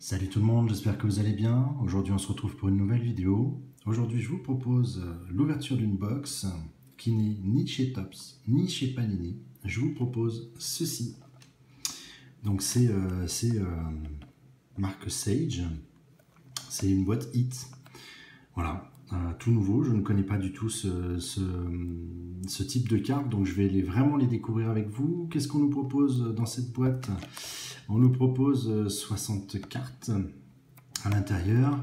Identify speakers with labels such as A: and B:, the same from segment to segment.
A: Salut tout le monde, j'espère que vous allez bien. Aujourd'hui on se retrouve pour une nouvelle vidéo. Aujourd'hui je vous propose euh, l'ouverture d'une box qui n'est ni chez Tops ni chez Panini. Je vous propose ceci. Donc c'est euh, euh, marque Sage. C'est une boîte Hit. Voilà, tout nouveau. Je ne connais pas du tout ce, type de carte, donc je vais vraiment les découvrir avec vous. Qu'est-ce qu'on nous propose dans cette boîte? On nous propose 60 cartes à l'intérieur.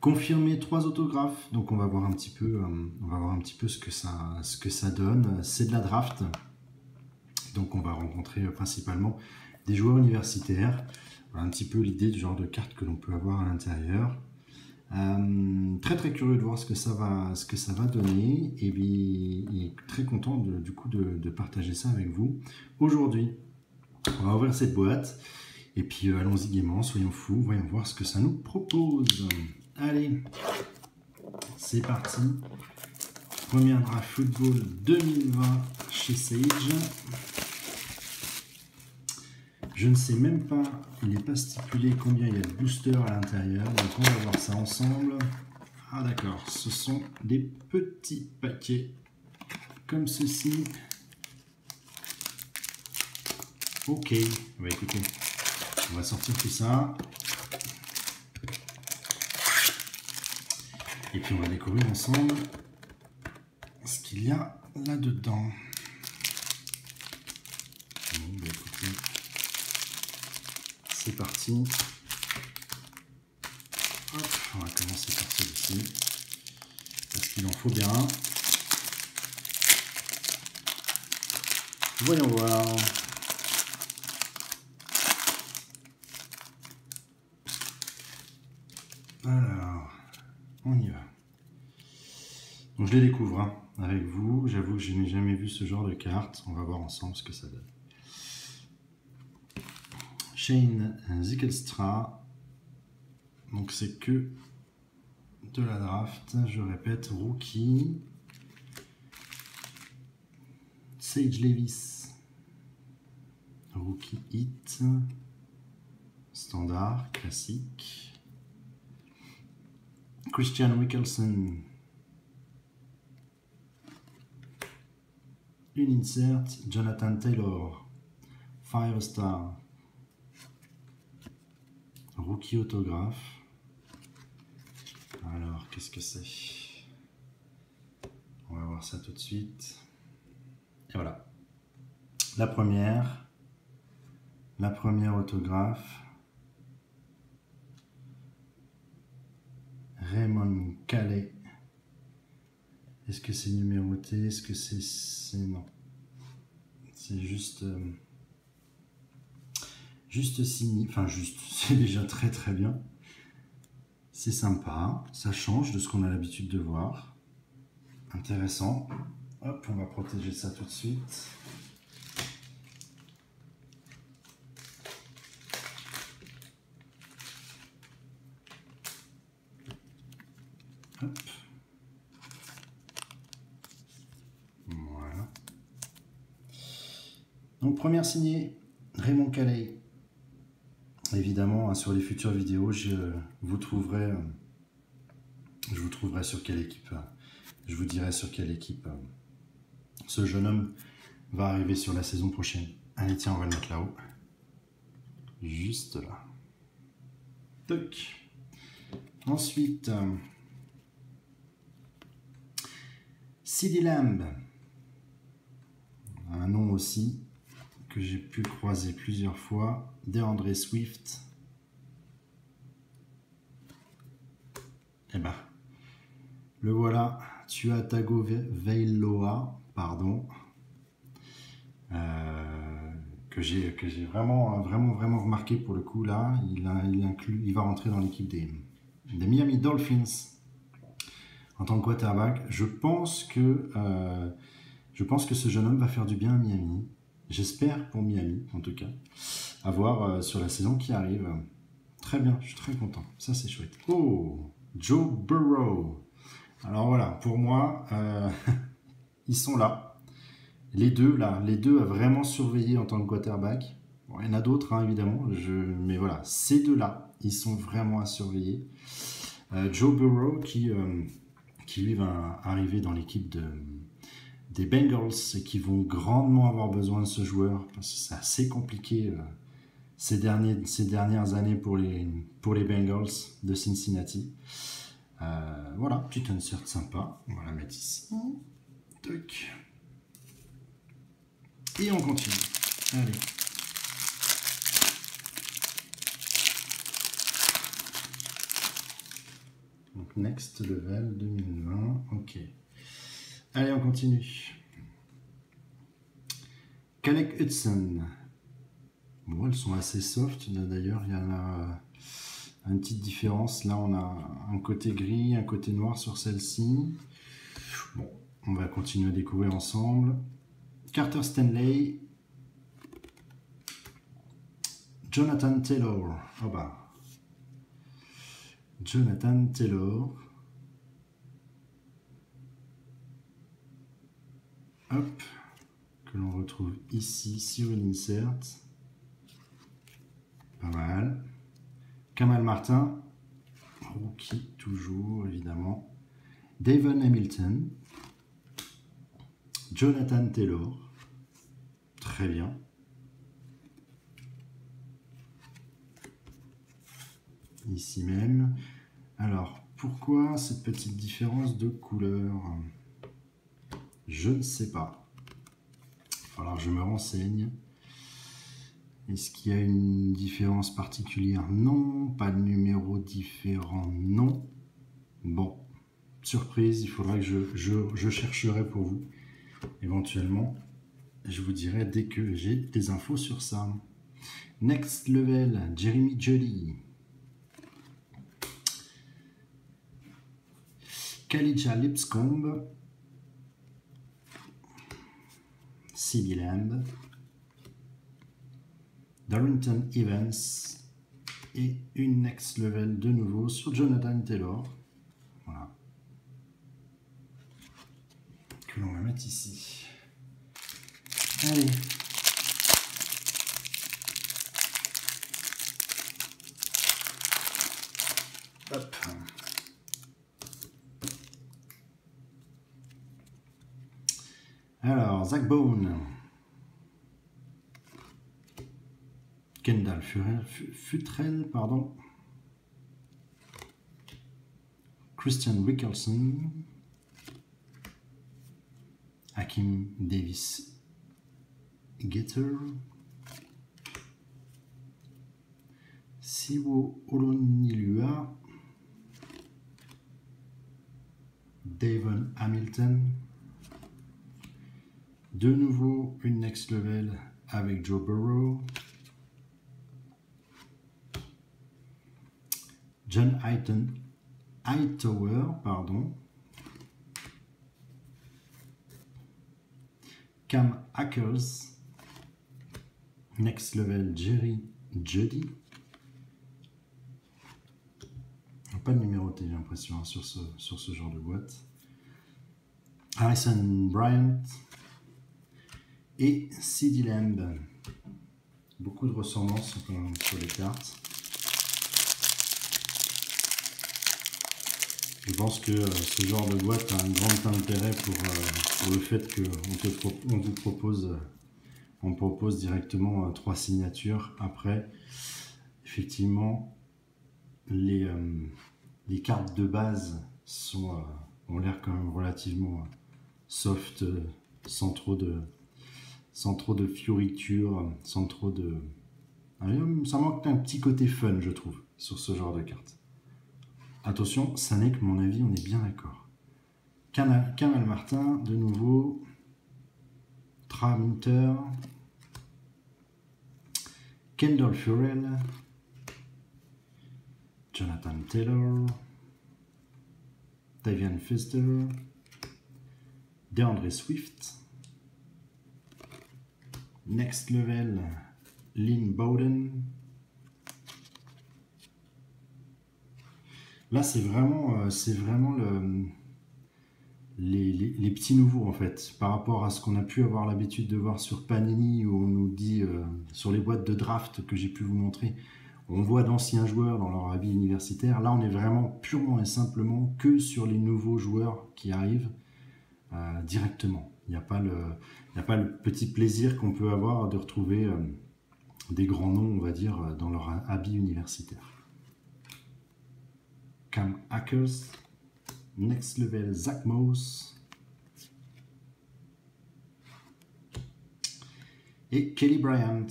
A: Confirmer trois autographes, donc on va voir un petit peu, euh, on va voir un petit peu ce que ça, donne. C'est de la draft, donc on va rencontrer principalement des joueurs universitaires. Un petit peu l'idée du genre de carte que l'on peut avoir à l'intérieur. Euh, très très curieux de voir ce que ça va, donner et, puis, très content du coup de, partager ça avec vous. Aujourd'hui, on va ouvrir cette boîte et puis euh, allons-y gaiement, soyons fous, voyons voir ce que ça nous propose. Allez, c'est parti. Première draft football 2020 chez Sage. Je ne sais même pas, il n'est pas stipulé combien il y a de boosters à l'intérieur, donc on va voir ça ensemble. Ah d'accord, ce sont des petits paquets comme ceci. Ok, on va écouter, on va sortir tout ça. Et puis on va découvrir ensemble ce qu'il y a là-dedans. C'est parti. on va commencer par celui-ci. Parce qu'il en faut bien. Voyons voir. Alors, on y va. Donc je les découvre hein, avec vous. J'avoue que je n'ai jamais vu ce genre de carte. On va voir ensemble ce que ça donne. Shane Zickelstra. Donc c'est que de la draft. Je répète, rookie. Sage Levis. Rookie hit. Standard, classique. Christian Wickelson. Une insert, Jonathan Taylor. Five star. Rookie autographe. Alors, qu'est-ce que c'est? On va voir ça tout de suite. Et voilà. La première. La première autographe. Raymond Calais. Est-ce que c'est numéroté? Est-ce que c'est... Non? C'est juste... Euh, juste signé, enfin juste, c'est déjà très très bien. C'est sympa, ça change de ce qu'on a l'habitude de voir. Intéressant. Hop, on va protéger ça tout de suite. Hop. Voilà. Donc première signée, Raymond Calais évidemment, hein, sur les futures vidéos, je vous trouverai, euh, je vous trouverai sur quelle équipe, euh, je vous dirai sur quelle équipe euh, ce jeune homme va arriver sur la saison prochaine. Allez, tiens, on va le mettre là-haut. Juste là. Toc. Ensuite, CD Lamb. Un nom aussi que j'ai pu croiser plusieurs fois, DeAndre Swift. Eh ben, le voilà, tu as Tago Veiloa, pardon, euh, que j'ai vraiment vraiment remarqué pour le coup là, il va rentrer dans l'équipe des, des Miami Dolphins en tant que quarterback. Je pense que euh, je pense que ce jeune homme va faire du bien à Miami. J'espère pour Miami, en tout cas, à voir euh, sur la saison qui arrive. Très bien, je suis très content. Ça, c'est chouette. Oh, Joe Burrow. Alors voilà, pour moi, euh, ils sont là. Les deux, là, les deux à vraiment surveiller en tant que quarterback. il y en a d'autres, hein, évidemment, je... mais voilà, ces deux-là, ils sont vraiment à surveiller. Euh, Joe Burrow, qui, qui lui va arriver dans l'équipe de, des Bengals et qui vont grandement avoir besoin de ce joueur, parce que c'est assez compliqué euh, ces, derniers, ces dernières années pour les, pour les Bengals de Cincinnati. voilà, petite insert sympa, on va la mettre ici. Toc. Et on continue. Allez. Donc next level 2020. Ok. Allez, on continue. Kalek Hudson. Bon, elles sont assez soft. D'ailleurs, il y en a une petite différence. Là, on a un côté gris, un côté noir sur celle-ci. Bon, on va continuer à découvrir ensemble. Carter Stanley, Jonathan Taylor. Oh bah. Jonathan Taylor. Hop. Que l'on retrouve ici sur une insert. Pas mal. Kamal Martin. Rookie toujours, évidemment. Davon Hamilton. Jonathan Taylor. Très bien. Ici même. Alors, pourquoi cette petite différence de couleur? Je ne sais pas. Alors, je me renseigne. Est-ce qu'il y a une différence particulière? Non. Pas de numéro différent Non. Bon. Surprise, il faudra que je, je chercherai pour vous éventuellement. Je vous dirai dès que j'ai des infos sur ça. Next level, Jeremy Jolly. Kalija Lipscomb. Lamb. Darrington Evans. Et une next level de nouveau sur Jonathan Taylor. Voilà. Que l'on va mettre ici. Allez. Hop. Alors, Zach Bone. Kendall Futrell, pardon. Christian Wickelson. Hakim Davis Getter. Siwo Olonilua. Davon Hamilton. De nouveau, une next level avec Joe Burrow. John Hightower, pardon. Cam Hackers. Next level Jerry Judy. Pas de numéroté, j'ai l'impression, hein, sur, ce, sur ce genre de boîte. Harrison Bryant et CD Lamb. Beaucoup de ressemblances sur les cartes. Je pense que euh, ce genre de boîte a un grand intérêt pour, euh, le fait qu'on vous propose, euh, on directement trois signatures. Après, effectivement, les, cartes de base ont l'air quand même relativement soft, sans trop de, sans trop de fioritures, sans trop de... Ça manque un petit côté fun, je trouve, sur ce genre de cartes. Attention, ça n'est que mon avis, on est bien d'accord. Kamal Martin, de nouveau. Traminter. Kendall Furel. Jonathan Taylor. Davian Fister. DeAndre Swift. Next Level, Lynn Bowden. Là, c'est vraiment, euh, c'est vraiment le, les, petits nouveaux en fait, par rapport à ce qu'on a pu avoir l'habitude de voir sur Panini, où on nous dit euh, sur les boîtes de draft que j'ai pu vous montrer, on voit d'anciens joueurs dans leur habit universitaire. Là, on est vraiment purement et simplement que sur les nouveaux joueurs qui arrivent euh, directement. Il n'y a, pas le, petit plaisir qu'on peut avoir de retrouver euh, des grands noms, on va dire, dans leur habit universitaire. Cam Hackers, Next Level Zach Moss. Et Kelly Bryant.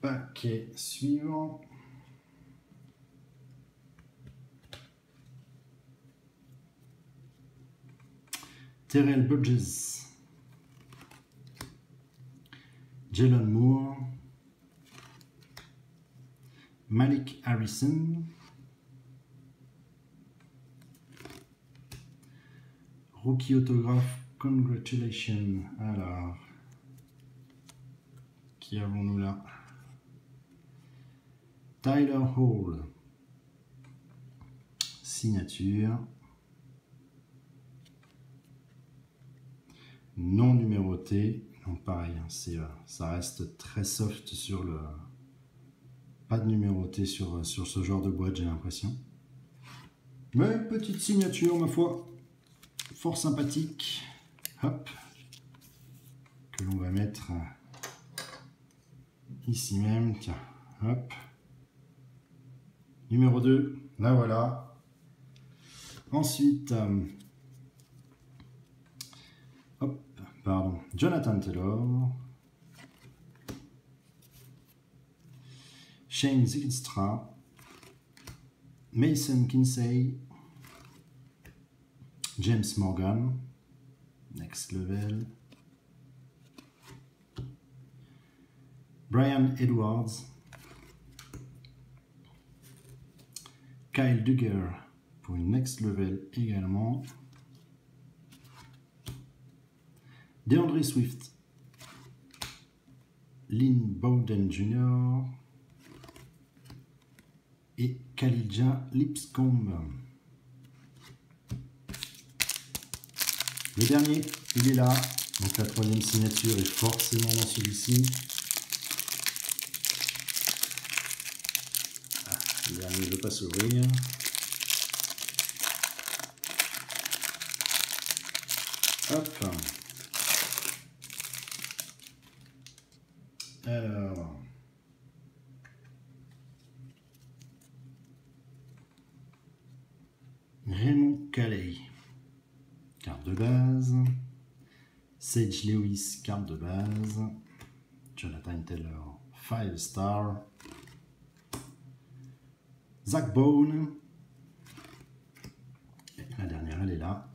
A: Paquet suivant. Terrell Burgess. Jalen Moore, Malik Harrison, Rookie autographe, congratulations. Alors, qui avons-nous là? Tyler Hall, signature, non numéroté, donc pareil, hein, euh, ça reste très soft sur le... Pas de numéroté sur, euh, sur ce genre de boîte, j'ai l'impression. Mais petite signature, ma foi. Fort sympathique. Hop. Que l'on va mettre euh, ici même. Tiens, hop. Numéro 2, là voilà. Ensuite, pardon, Jonathan Taylor, Shane Zylstra, Mason Kinsey, James Morgan, next level, Brian Edwards, Kyle Duggar pour une next level également. DeAndre Swift, Lynn Bowden Jr. et Khalidja Lipscomb. Le dernier, il est là. Donc la troisième signature est forcément dans celui-ci. Ah, le dernier ne veut pas. Hop. Alors. Raymond Calais, carte de base. Sage Lewis, carte de base. Jonathan Taylor, 5 star. Zach Bone. la dernière, elle est là.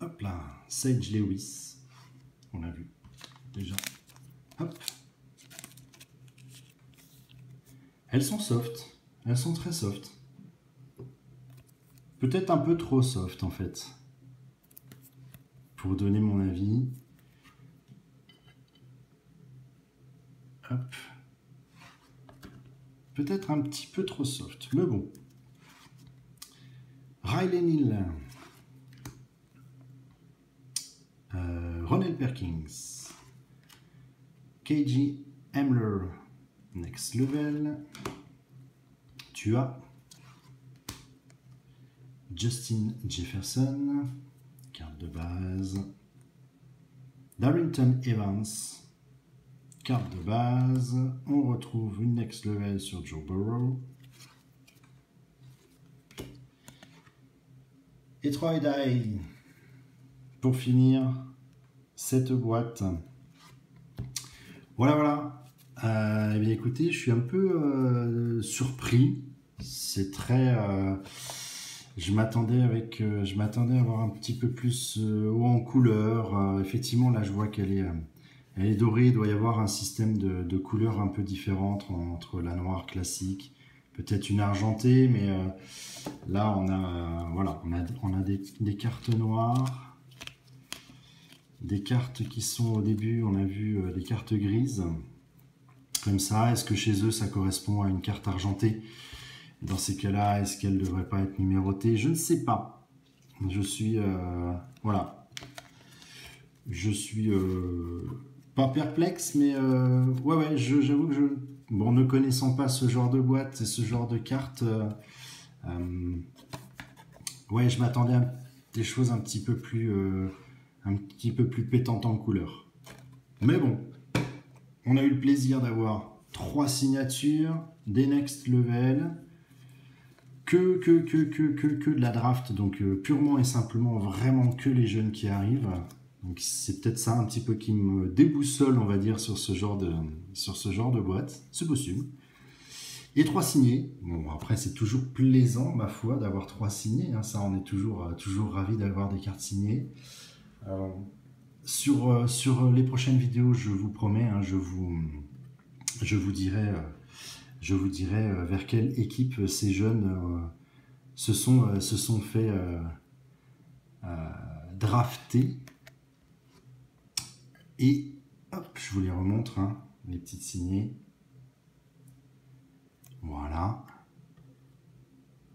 A: Hop là, Sage Lewis. On a vu déjà. Hop. Elles sont soft. Elles sont très soft. Peut-être un peu trop soft en fait. Pour donner mon avis. Hop. Peut-être un petit peu trop soft. Mais bon. Riley Neal. Euh, Ronald Perkins. KG Hamler, next level. Tu as Justin Jefferson, carte de base. Darrington Evans, carte de base. On retrouve une next level sur Joe Burrow. Et Troy Dye pour finir cette boîte. Voilà, voilà. Euh, eh bien, écoutez, je suis un peu euh, surpris. C'est très. Euh, je m'attendais avec, je m'attendais à avoir un petit peu plus haut en couleur. effectivement, là, je vois qu'elle est, elle est dorée. Il doit y avoir un système de, couleurs un peu différentes entre la noire classique, peut-être une argentée, mais là, on a, voilà, on a, on a des, des cartes noires. des cartes qui sont au début, on a vu des cartes grises. Comme ça, est-ce que chez eux ça correspond à une carte argentée? Dans ces cas-là, est-ce qu'elle ne devrait pas être numérotée? Je ne sais pas. Je suis... voilà. Je suis pas perplexe, mais ouais, ouais, j'avoue que je bon, ne connaissant pas ce genre de boîte et ce genre de carte, euh, euh, ouais, je m'attendais à des choses un petit peu plus, euh, un petit peu plus pétantes en couleur. Mais bon, on a eu le plaisir d'avoir trois signatures, des next level, que, que, que, que, que, que de la draft, donc purement et simplement vraiment que les jeunes qui arrivent. C'est peut-être ça un petit peu qui me déboussole, on va dire, sur ce genre de, sur ce genre. Et trois signés. Bon, après, c'est toujours plaisant, ma foi, d'avoir trois signés. Hein. Ça, on est toujours, euh, toujours ravis d'avoir des cartes signées. Euh, sur, euh, sur les prochaines vidéos, je vous promets, hein, je, vous, dirai, je vous dirai vers quelle équipe ces jeunes se sont fait drafter. Et hop, je vous les remontre, hein, les petites signées. Voilà.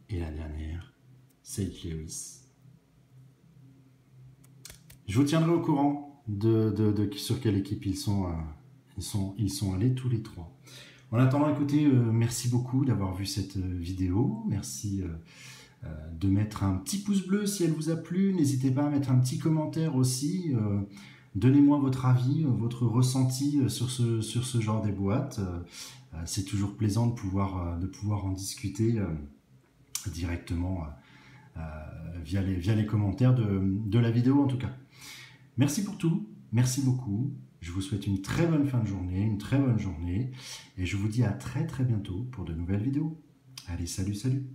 A: Et la dernière, c'est Lewis. Je vous tiendrai au courant de, sur quelle équipe ils sont, euh, ils, sont, ils sont allés tous les trois. En attendant, écoutez, euh, merci beaucoup d'avoir vu cette euh, vidéo. Merci de mettre un petit pouce bleu si elle vous a plu. N'hésitez pas à mettre un petit commentaire aussi. Donnez-moi votre avis, euh, votre ressenti euh, sur ce, genre des boîtes. Euh, c'est toujours plaisant de pouvoir, en discuter directement via, les, via les commentaires de, de la vidéo en tout cas. Merci pour tout, merci beaucoup. Je vous souhaite une très bonne fin de journée, une très bonne journée, et je vous dis à très très bientôt pour de nouvelles vidéos. Allez, salut, salut